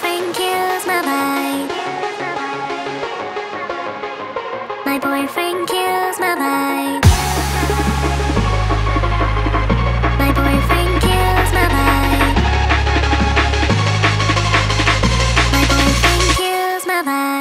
boyfriend kills my vibe. My boyfriend kills my vibe. My boyfriend kills my vibe. My boyfriend kills my vibe.